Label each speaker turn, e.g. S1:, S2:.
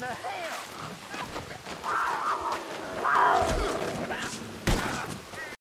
S1: the hell?